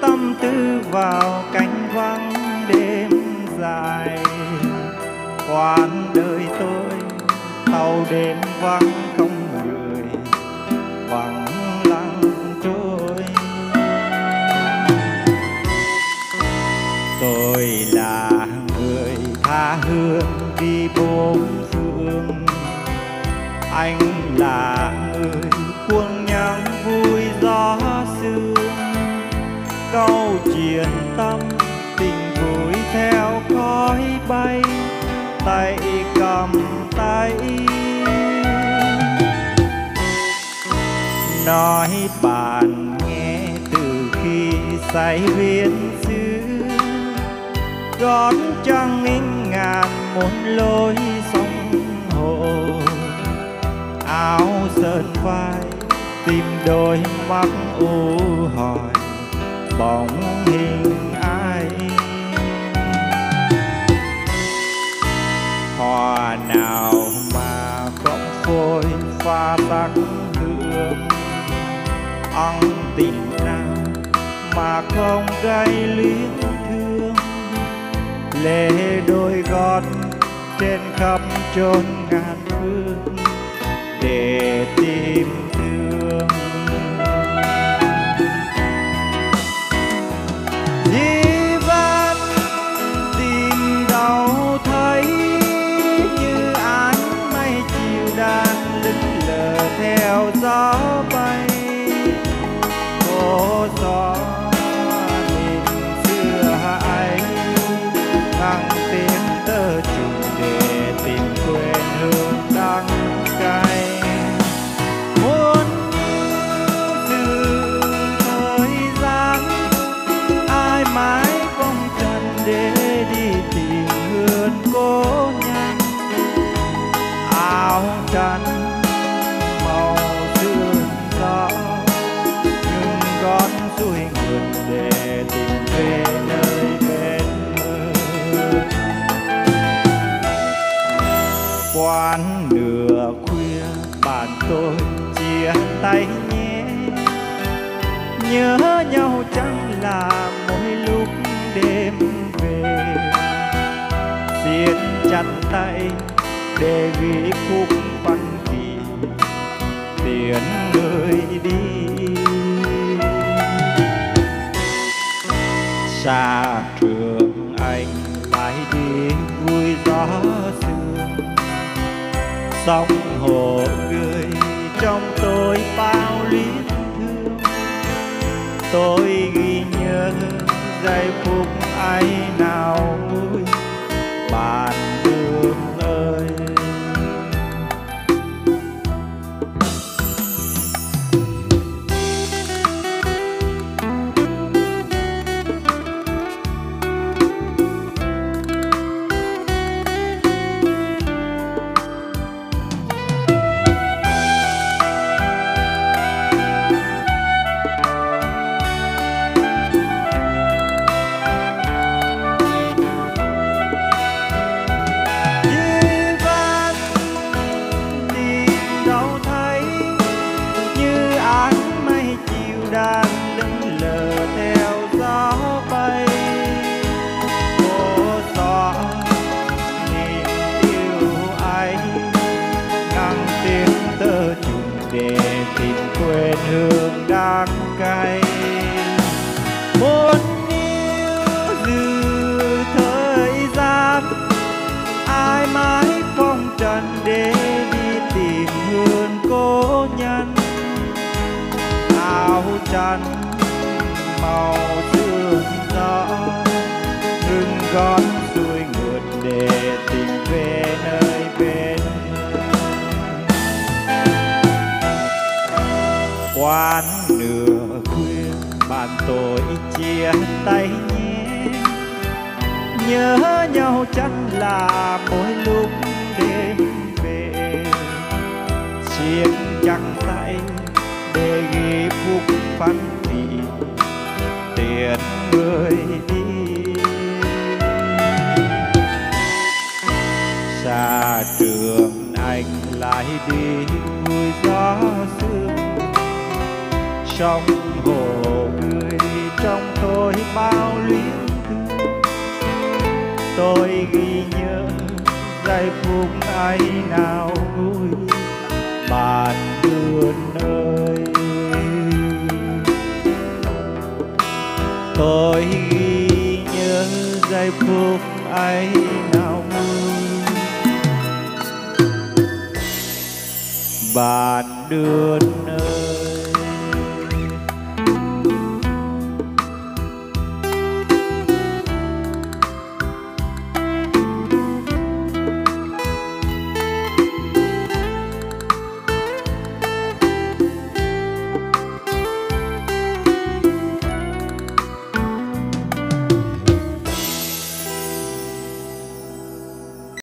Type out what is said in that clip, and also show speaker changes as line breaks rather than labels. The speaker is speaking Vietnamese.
tâm tư vào cánh vắng đêm dài. Quán đời tôi, tàu đêm vắng không người, vắng lặng trôi. Tôi là người tha hương đi bốn phương anh là người cuồng nhang vui gió sương. Bay, tay cầm tay. Nói bạn nghe từ khi say viên xứ gót trăng nghìn ngàn một lối sông hồ. Áo sơn vai, tìm đôi mắt u hỏi, bóng hình nào mà không phôi pha sắc hương ân tình nào mà không gây luyến thương. Lệ đôi gót trên khắp chốn ngàn phương. Để tìm thăng tiếng tơ trùng để tìm quên hương đắng cay. Muốn từ thời gian, ai mãi không trần để đi tìm hương cố nhanh áo trắng màu sương gió nhưng con xuôi ngược để tìm về nơi quán nửa khuya bạn tôi chia tay nhé. Nhớ nhau chẳng là mỗi lúc đêm về? Siết chặt tay để ghi khúc văn kỳ tiễn người đi. Xa trường anh lại đi vui sóng hồ người trong tôi bao luyến thương. Tôi ghi nhớ giây phút ấy nào quán nửa khuya, bạn tôi chia tay nhé nhớ nhau chẳng là mỗi lúc đêm về chiếc chẳng tay để ghi phút phấn thì tiền người đi xa trường anh lại đi vui gió xưa trong hồ người trong tôi bao luyến thương tôi ghi nhớ giây phút ấy nào vui, bạn buồn ơi tôi ghi nhớ giây phút ấy nào vui, bạn đưa nơi.